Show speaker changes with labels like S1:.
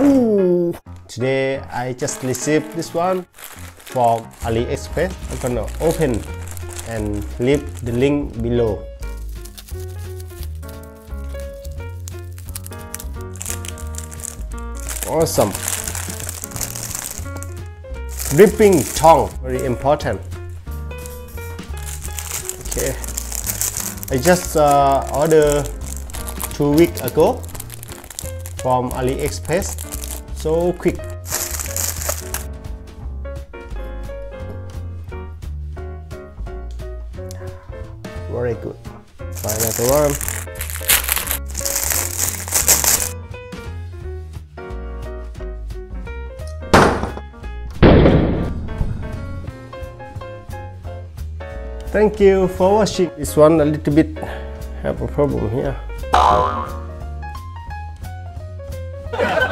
S1: Ooh. Today I just received this one from AliExpress. I'm gonna open and leave the link below. Awesome. Dripping tong, very important. Okay. I just uh, ordered two weeks ago from AliExpress. So quick. Very good. Try another one. Thank you for watching. This one a little bit have a problem here. Yeah.